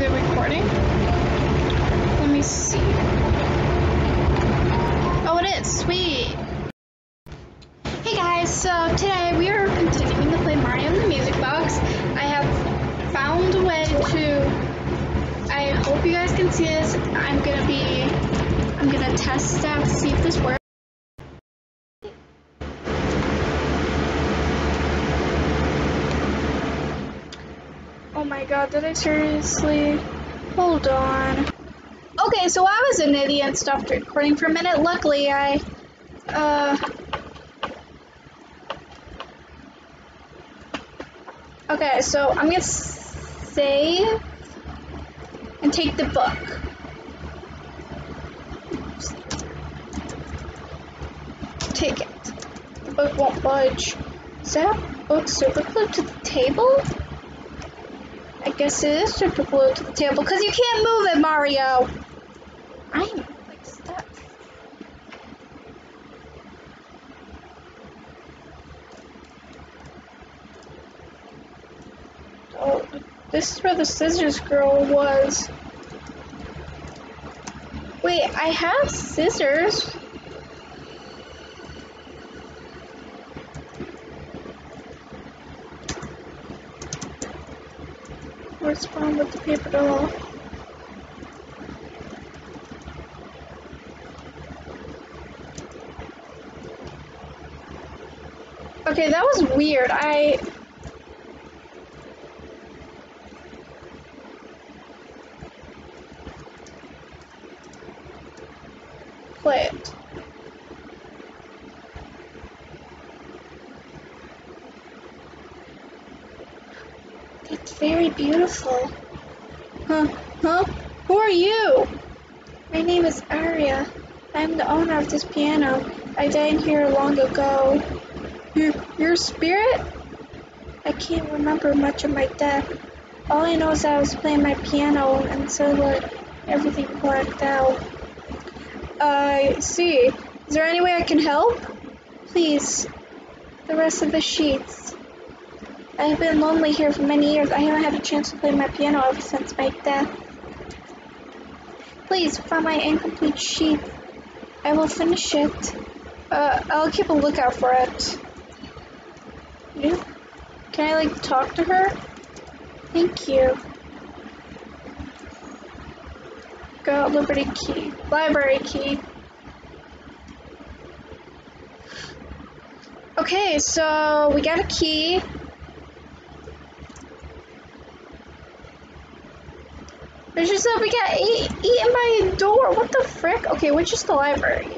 Is it recording? Let me see. Oh, it is. Sweet. Hey guys, so today we are continuing to play Mario in the Music Box. I have found a way to. I hope you guys can see this. I'm gonna be. I'm gonna test to see if this works. God, did I seriously? Hold on. Okay, so I was an idiot and stopped recording for a minute. Luckily, I, uh, okay, so I'm gonna save and take the book. Take it. The book won't budge. Is that book super glued to the table? I guess it is super glued to the table because you can't move it, Mario. I'm like stuck. Oh, this is where the scissors girl was. Wait, I have scissors. What's wrong with uh, the paper doll? Okay, that was weird. I play it. Beautiful. Huh? Huh? Who are you? My name is Aria. I'm the owner of this piano. I died here long ago. You, your spirit? I can't remember much of my death. All I know is that I was playing my piano and so let everything blacked out. I see. Is there any way I can help? Please. The rest of the sheets. I have been lonely here for many years. I haven't had a chance to play my piano ever since my death. Please find my incomplete sheet. I will finish it. Uh, I'll keep a lookout for it. You? Can I like talk to her? Thank you. Got Liberty key. Library key. Okay, so we got a key. There's just we got eat, eaten by a door. What the frick? Okay, which is the library?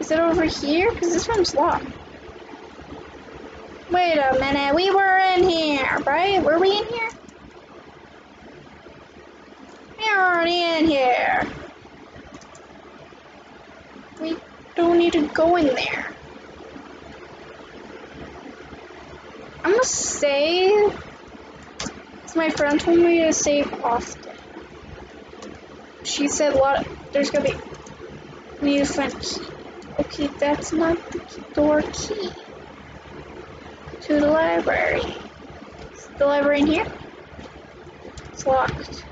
Is it over here? Because this room's locked. Wait a minute. We were in here, right? Were we in here? We already in here. We don't need to go in there. I'm gonna save. My friend told me to save often. She said a lot. Of, there's gonna be need to find key. Okay, that's not the door key to the library. Is the library in here? It's locked.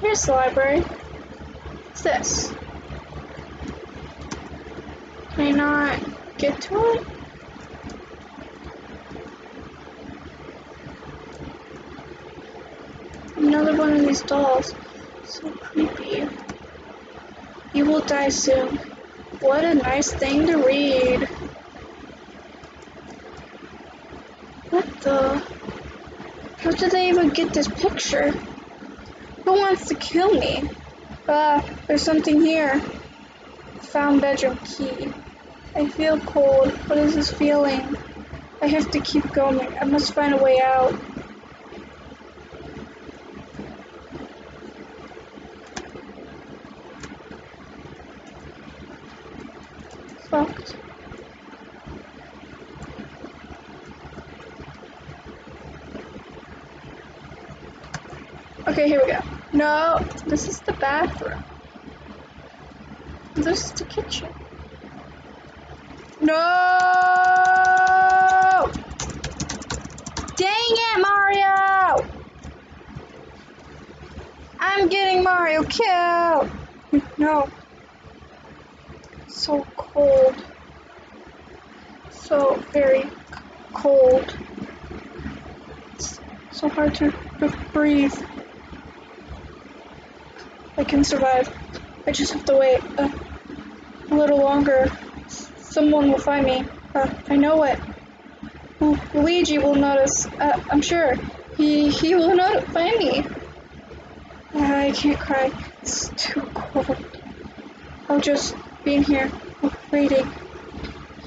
Here's the library. What's this? Can I not get to it? Another one of these dolls. So creepy. You will die soon. What a nice thing to read. What the? How did they even get this picture? Who wants to kill me? Ah, there's something here. Found bedroom key. I feel cold. What is this feeling? I have to keep going. I must find a way out. This is the bathroom. This is the kitchen. No! Dang it, Mario! I'm getting Mario killed! No. So cold. So very cold. It's so hard to breathe. I can survive. I just have to wait a, a little longer. Someone will find me. Uh, I know it. Luigi will notice. Uh, I'm sure. He he will not find me. Uh, I can't cry. It's too cold. I'll just be in here waiting.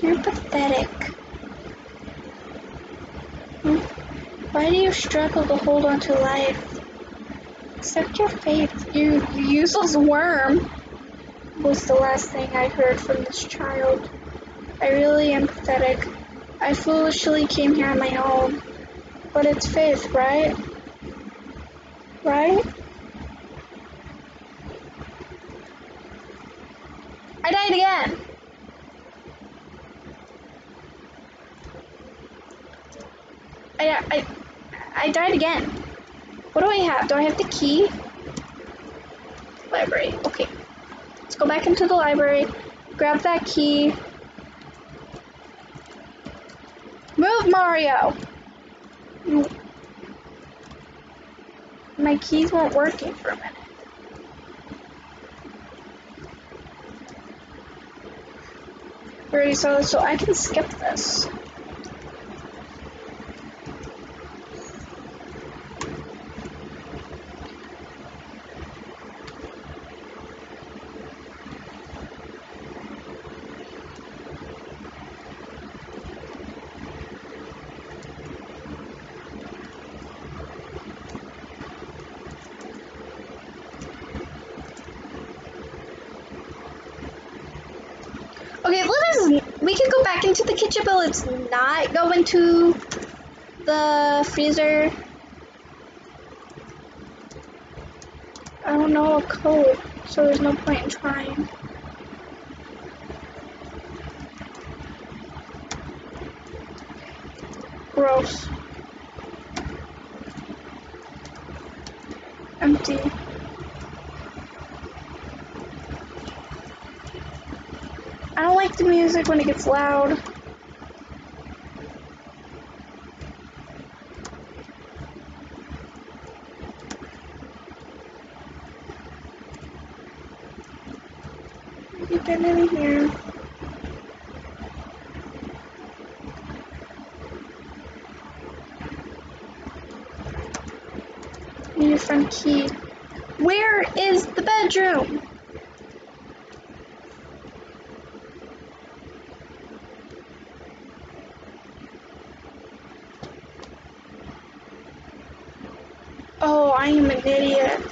You're pathetic. Hmm? Why do you struggle to hold on to life? Accept your fate. You, useless worm. Was the last thing I heard from this child. I really am pathetic. I foolishly came here on my own. But it's faith, right? Right? I died again! I, I, I died again. What do I have? Do I have the key? Library. Okay. Let's go back into the library. Grab that key. Move, Mario! My keys weren't working for a minute. Already saw this, so I can skip this. Okay, let us. We can go but let's not going to the freezer. I don't know a code, so there's no point in trying. Gross. Empty. I don't like the music when it gets loud. Get in here. Need a front key. Where is the bedroom? Oh, I am an idiot.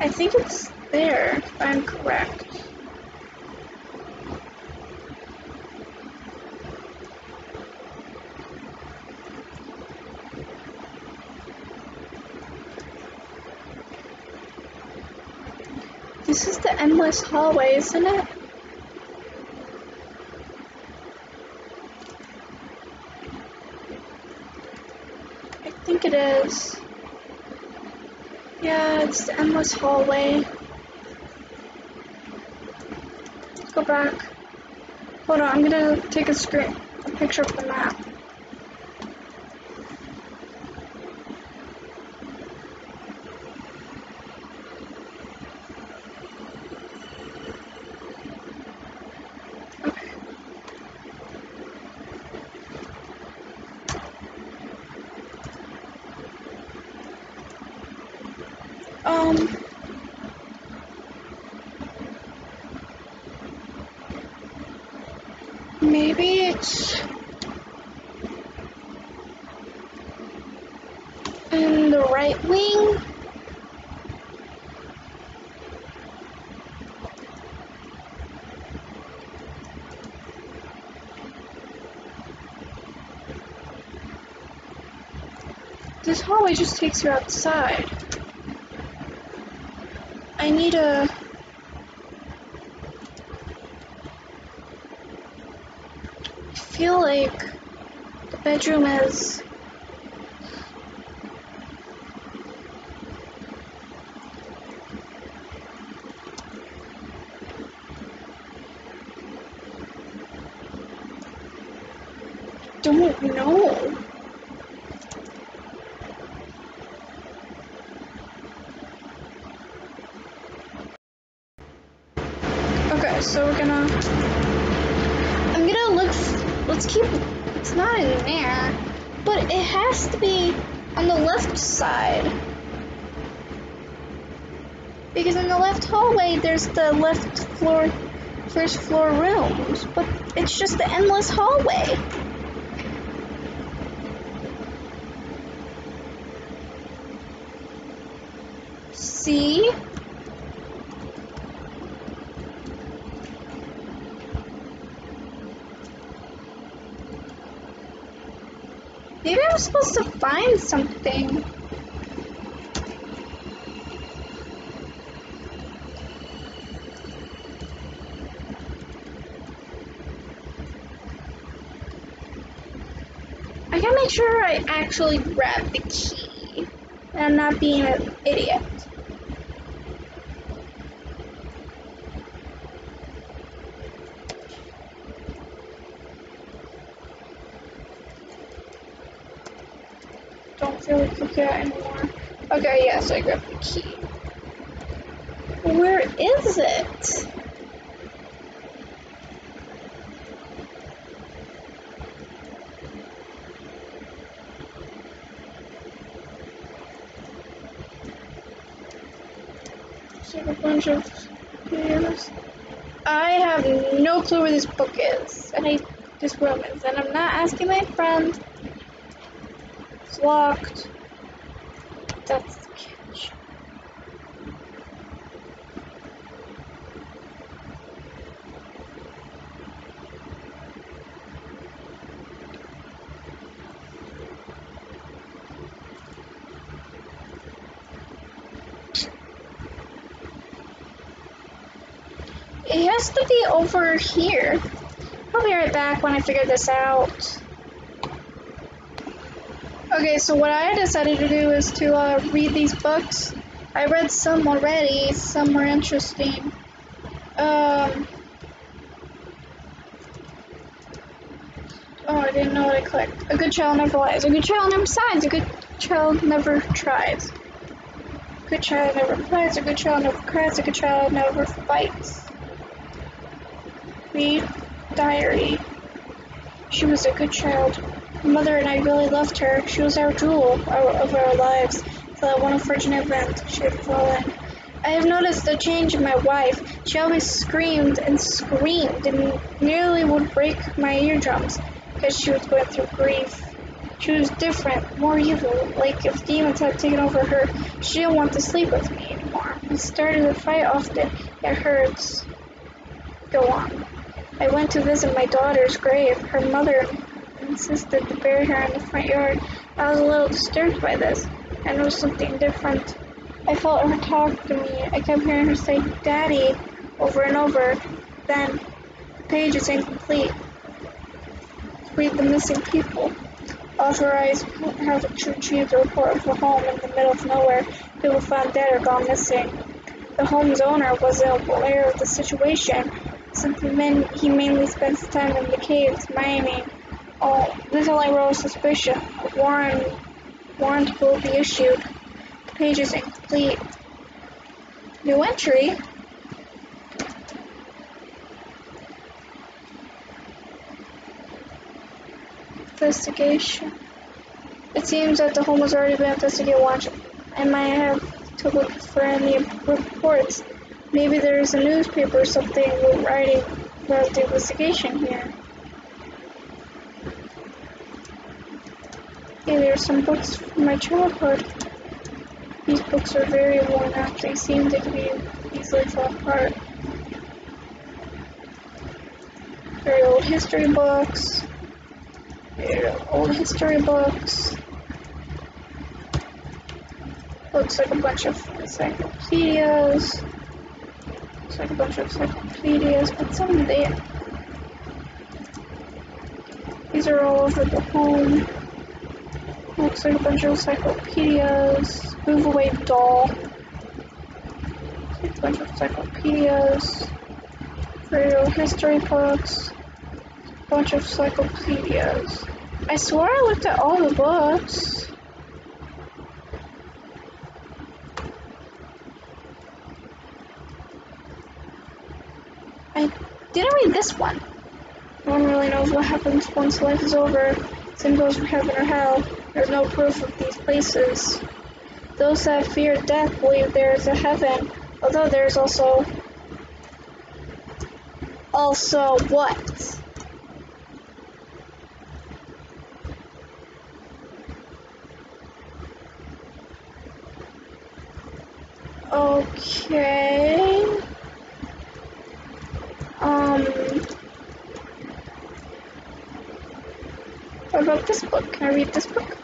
I think it's there, if I'm correct. This is the endless hallway, isn't it? I think it is. Yeah, it's the endless hallway. Let's go back. Hold on, I'm gonna take a screen, a picture of the map. this hallway just takes you outside. I need a... I feel like the bedroom is... don't know there's the left floor, first floor rooms, but it's just the endless hallway. See? Maybe I'm supposed to find something. I gotta make sure I actually grab the key. And I'm not being an idiot. Don't feel like forget anymore. Okay, yes, I grabbed the key. Where is it? It's I have no clue where this book is, and I this room is, and I'm not asking my friend. It's locked. That's the catch. It has to be over here. I'll be right back when I figure this out. Okay, so what I decided to do is to uh, read these books. I read some already, some were interesting. Um, oh, I didn't know what I clicked. A good child never lies. A good child never signs. A good child never tries. A good child never. A good child never cries. A good child never fights. Read diary. She was a good child. Mother and I really loved her. She was our jewel of our lives. Till at one unfortunate event, she had fallen. I have noticed a change in my wife. She always screamed and screamed and nearly would break my eardrums because she was going through grief. She was different, more evil, like if demons had taken over her. She didn't want to sleep with me anymore. We started to fight often. It hurts. Go on. I went to visit my daughter's grave. Her mother insisted to bury her in the front yard. I was a little disturbed by this. I noticed something different. I felt her talk to me. I kept hearing her say, Daddy, over and over. Then, the page is incomplete. Read the missing people. Authorized have retrieved a report of a home in the middle of nowhere. People found dead or gone missing. The home's owner wasn't aware of the situation, men, he mainly spends time in the caves mining. This only rose suspicion. A warrant, warrant will be issued. The page is incomplete. New entry? Investigation. It seems that the home has already been investigated. I might have to look for any reports. Maybe there is a newspaper or something writing about the investigation here. Hey, there are some books from my childhood. These books are very worn out. They seem to be easily fall apart. Very old history books. Very old history books. Looks like a bunch of encyclopedias. Looks like a bunch of encyclopedias. What's on there? These are all over the home. Looks like a bunch of encyclopedias. Move away, doll. A bunch of encyclopedias. Old history books. Bunch of encyclopedias. I swear I looked at all the books. I this one. No one really knows what happens once life is over. Same goes for heaven or hell. There's no proof of these places. Those that fear death believe there is a heaven, although there is also also what? Okay. Um. What about this book? Can I read this book?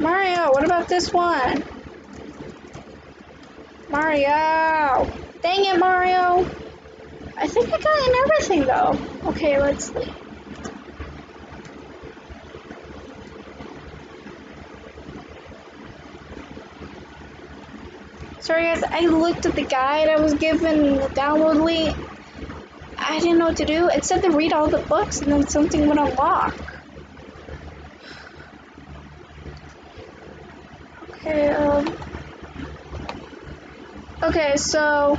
Mario, what about this one? Mario! Dang it, Mario! I think I got in everything though. Okay, let's leave. Sorry guys, I looked at the guide I was given, the download link. I didn't know what to do. It said to read all the books and then something would unlock. Okay, um... Okay, so...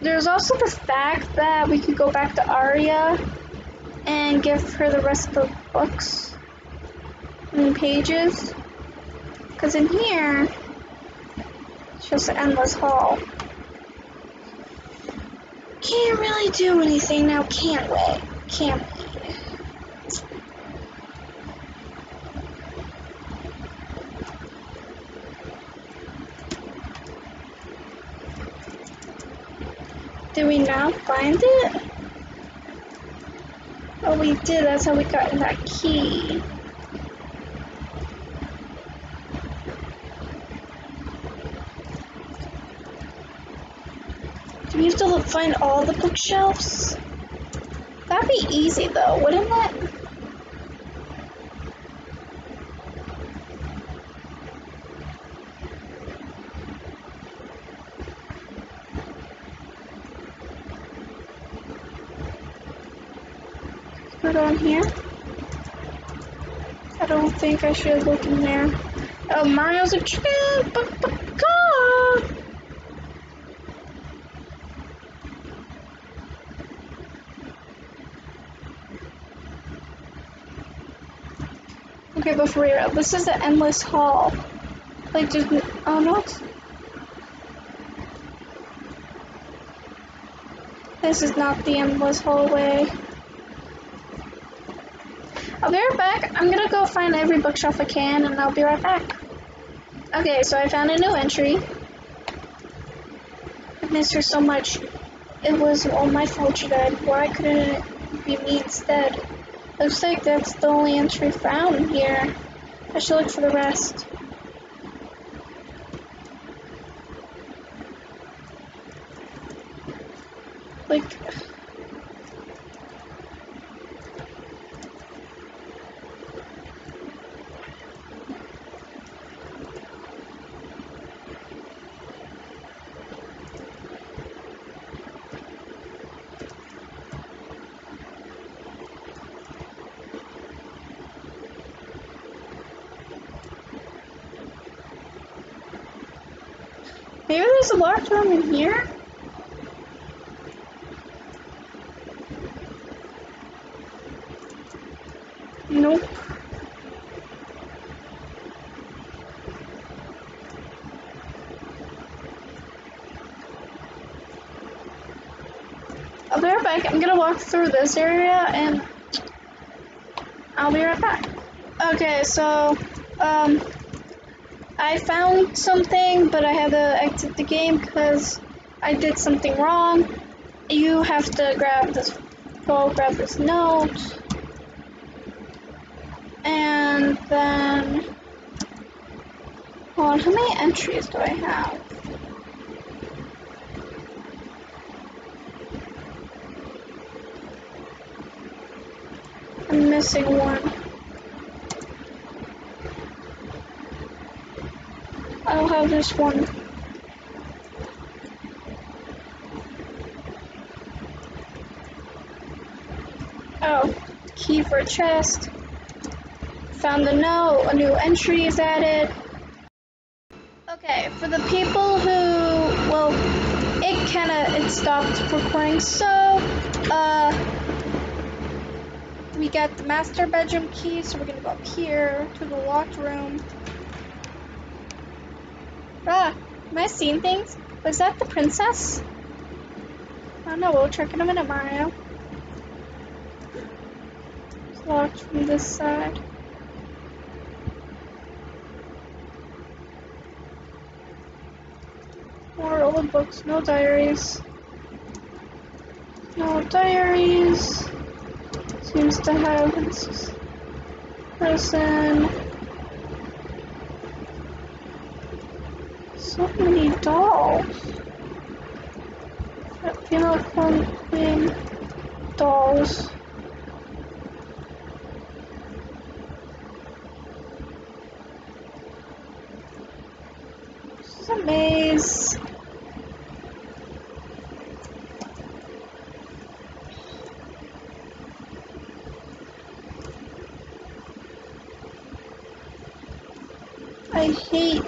There's also the fact that we could go back to Aria and give her the rest of the books and pages. Because in here, it's just an endless hall. Can't really do anything now, can we? Can't we? Did we not find it? Oh, we did. That's how we got that key. Have to find all the bookshelves? That'd be easy though, wouldn't it? We're going here. I don't think I should look in there. Oh, Mario's a chicken! For real, this is the endless hall. Like, just, oh no. This is not the endless hallway. I'll be right back. I'm gonna go find every bookshelf I can, and I'll be right back. Okay, so I found a new entry. I missed her so much. It was all my fault she died. Why couldn't it be me instead? Looks like that's the only entry found here. I should look for the rest. Like... Maybe there's a locked room in here? Nope. I'll be right back. I'm gonna walk through this area and I'll be right back. Okay, so, um, I found something, but I had to exit the game because I did something wrong. You have to grab this, go grab this note, and then, hold on, how many entries do I have? I'm missing one. I'll have this one. Oh, key for a chest. Found the note, a new entry is added. Okay, for the people who, well, it kinda, it stopped recording, so, uh, we got the master bedroom key, so we're gonna go up here to the locked room. Ah, am I seeing things? Was that the princess? I don't know, we'll check in a minute, Mario. It's from this side. More old books, no diaries. No diaries. Seems to have its person. So many dolls. Female queen dolls. This is a maze. I hate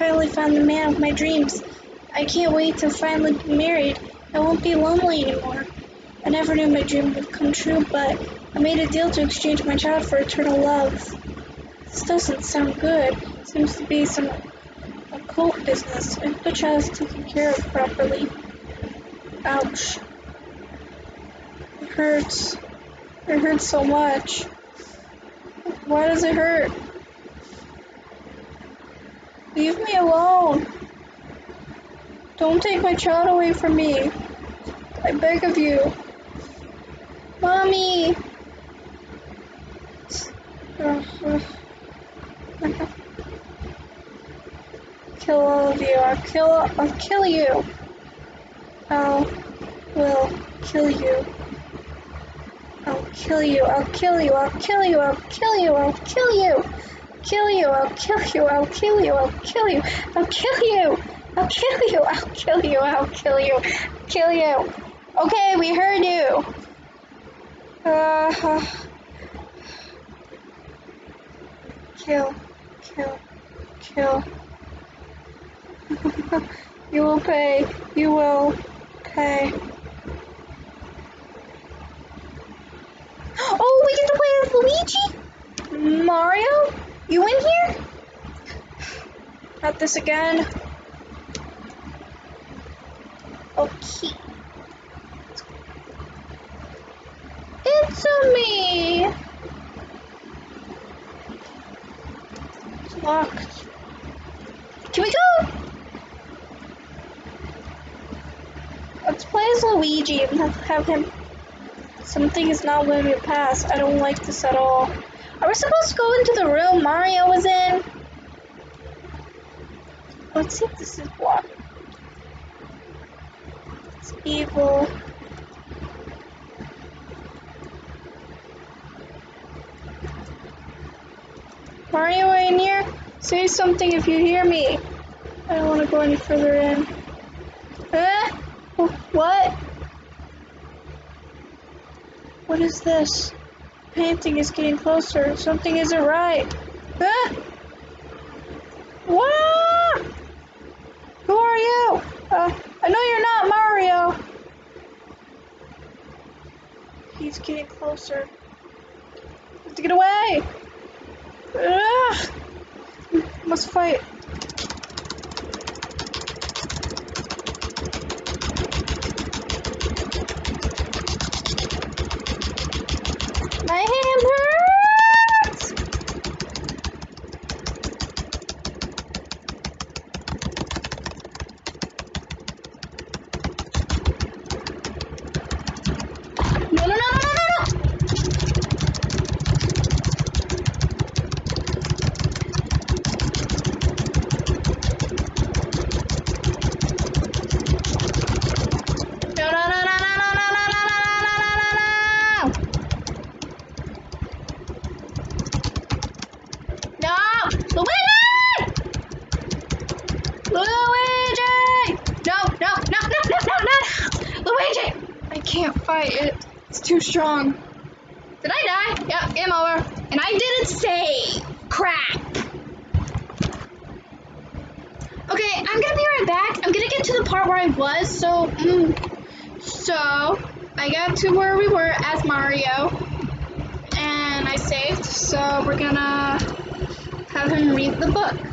finally found the man of my dreams. I can't wait to finally be married. I won't be lonely anymore. I never knew my dream would come true, but I made a deal to exchange my child for eternal love. This doesn't sound good. Seems to be some occult business. I hope the child is taken care of properly. Ouch. It hurts. It hurts so much. Why does it hurt? Leave me alone. Don't take my child away from me. I beg of you. Mommy! kill all of you. I'll kill I'll kill you. I will kill you. I'll kill you. I'll kill you. I'll kill you. I'll kill you. I'll kill you kill you, I'll kill you, I'll kill you, I'll kill you, I'll kill you, I'll kill you, I'll kill you, I'll kill you, kill you. Okay, we heard you. Uh, kill, kill, kill. you will pay, you will pay. Oh, we get to play as Luigi? Mario? You in here? Not this again. Okay. It's me. It's locked. Can we go? Let's play as Luigi and have him. Something is not letting me pass. I don't like this at all. Are we supposed to go into the room Mario was in? Let's see if this is blocked. It's evil. Mario in here? Say something if you hear me. I don't want to go any further in. Eh? What? What is this? Painting is getting closer. Something isn't right. Ah! What? Who are you? Uh, I know you're Mario. He's getting closer. I Have to get away. Ugh. Must fight. can't fight it. It's too strong. Did I die? Yep, game over. And I didn't say crap. Okay, I'm gonna be right back. I'm gonna get to the part where I was. So, mm, so I got to where we were as Mario, and I saved. So we're gonna have him read the book.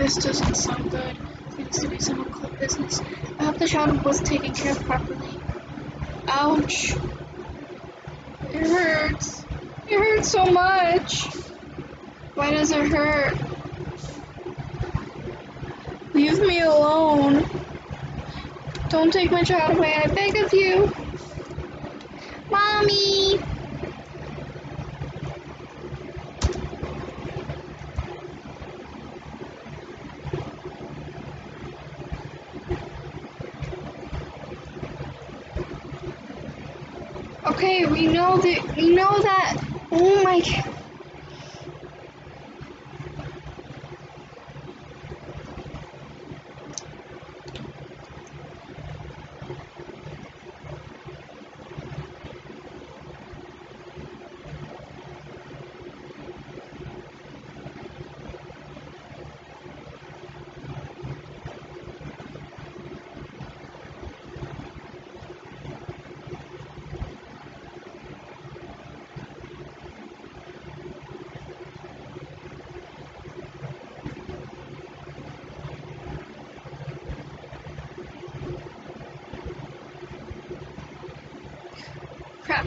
This doesn't sound good. Seems to be some occult business. I hope the child was taken care of properly. Ouch. It hurts. It hurts so much. Why does it hurt? Leave me alone. Don't take my child away, I beg of you. Mommy! Okay, we know that, we know that, oh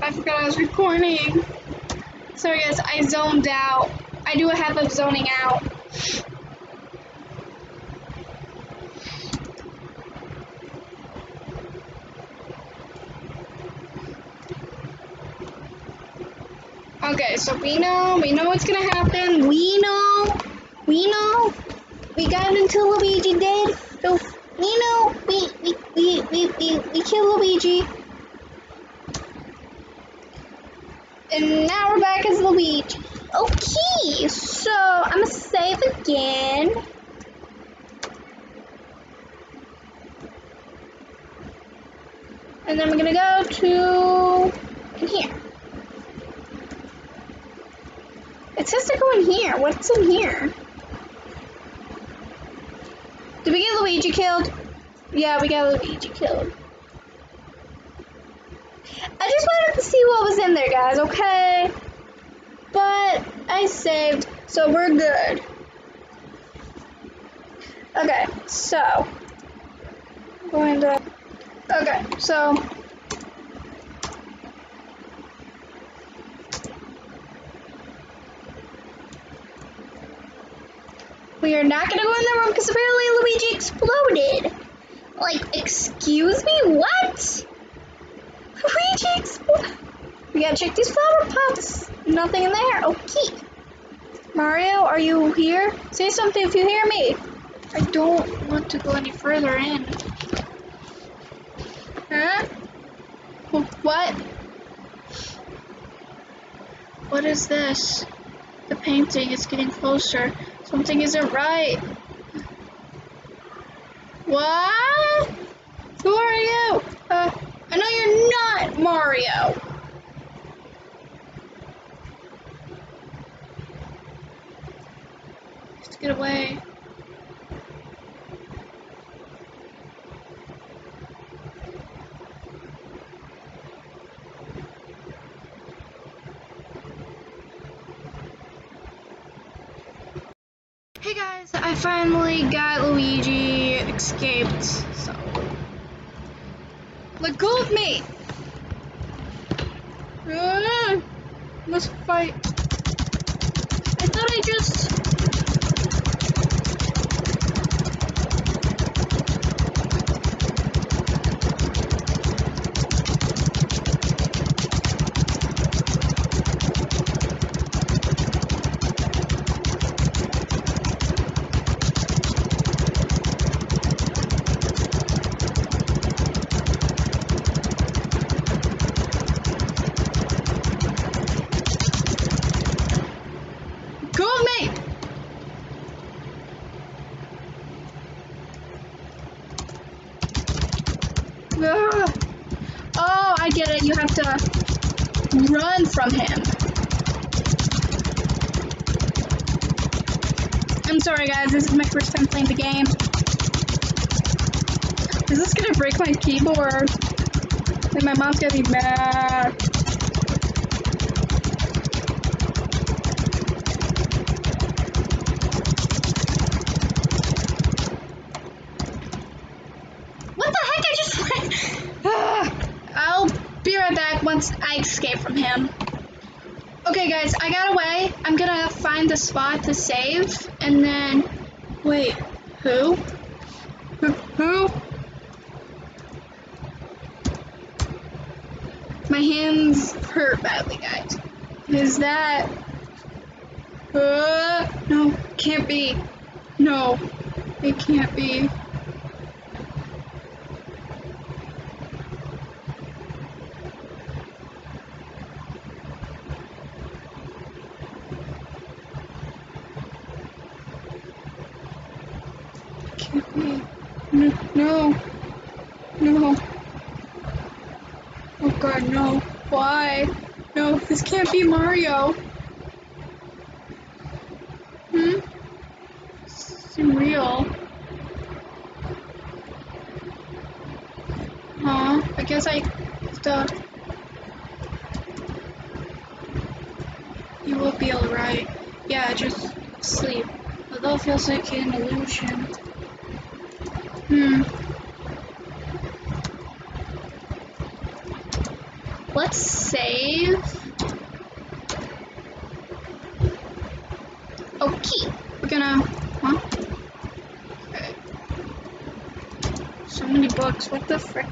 I forgot I was recording. Sorry guys, I zoned out. I do a half of zoning out. Okay, so we know, we know what's gonna happen. We know, we know. We got until Luigi did. So we know, we we we we we, we kill Luigi. And now we're back as Luigi. Okay, so I'm gonna And then we're gonna go to in here. It says to go in here. What's in here? Did we get Luigi killed? Yeah, we got Luigi killed. I just wanted to see what was in there, guys, okay? But I saved, so we're good. Okay, so going to Okay, so we are not gonna go in the room because apparently Luigi exploded. Like, excuse me, what? Luigi exploded. We gotta check these flower pots. Nothing in there. Okay. Mario, are you here? Say something if you hear me. I don't want to go any further in. Huh? What? What is this? The painting is getting closer. Something isn't right. What? Who are you? Uh, I know you're not Mario. Just get away. Hey guys, I finally got Luigi escaped, so let go of me! Ah, must fight. I thought I just go of me! Ugh. Oh, I get it. You have to run from him. I'm sorry, guys. This is my first time playing the game. Is this gonna break my keyboard? And my mom's gonna be mad. What the heck? I just ran. Ah, I'll be right back once I escape from him. Okay, guys, I got away. I'm gonna find the spot to save, and then. Wait, who? Who? who? My hands hurt badly, guys. Is that. Uh, no, can't be. No, it can't be. Can't be. No, no, no. Oh god, no. Why? No, this can't be Mario. Hmm? Seem real. Huh? I guess I have. You will be alright. Yeah, just sleep. Although it feels like an illusion. Hmm. Let's save. Okay, we're gonna. Huh? Okay. So many books. What the frick?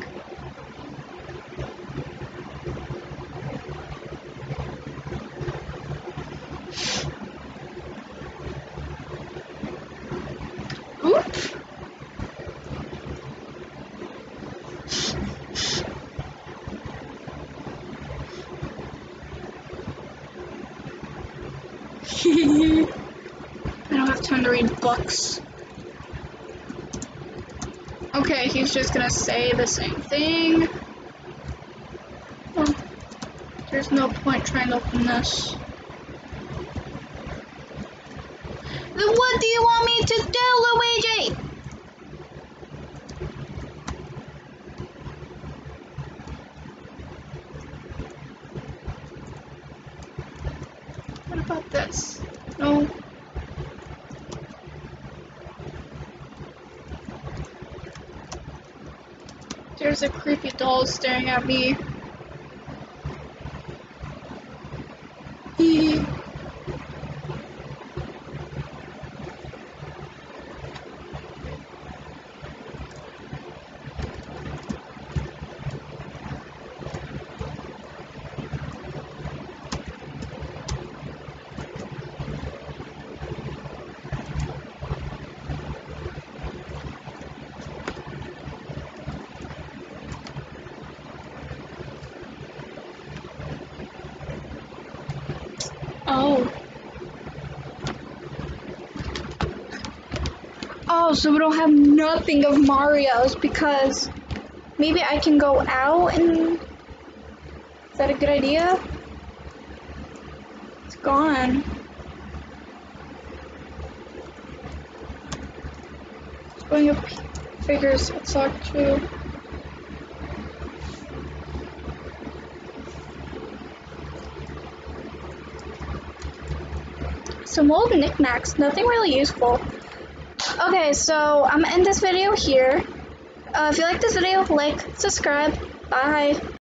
Oop. I don't have Okay, he's just gonna say the same thing. Oh, there's no point trying to open this. Then what do you want me to do, Luigi? What about this? No. There's a creepy doll staring at me. Eee. Oh. Oh, so we don't have nothing of Mario's because maybe I can go out and. Is that a good idea? It's gone. It's going up figures it sucked too. Some old knickknacks, nothing really useful. Okay, so I'm gonna end this video here. Uh, if you like this video, like, subscribe, bye.